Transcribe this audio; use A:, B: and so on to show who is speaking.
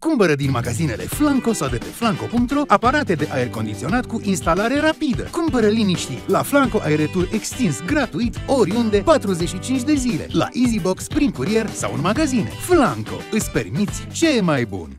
A: Cumpără din magazinele Flanco sau de pe flanco.ro aparate de aer condiționat cu instalare rapidă. Cumpără liniștit la Flanco Aeretur extins gratuit oriunde 45 de zile, la EasyBox, prin curier sau în magazine. Flanco, îți permiți ce e mai bun!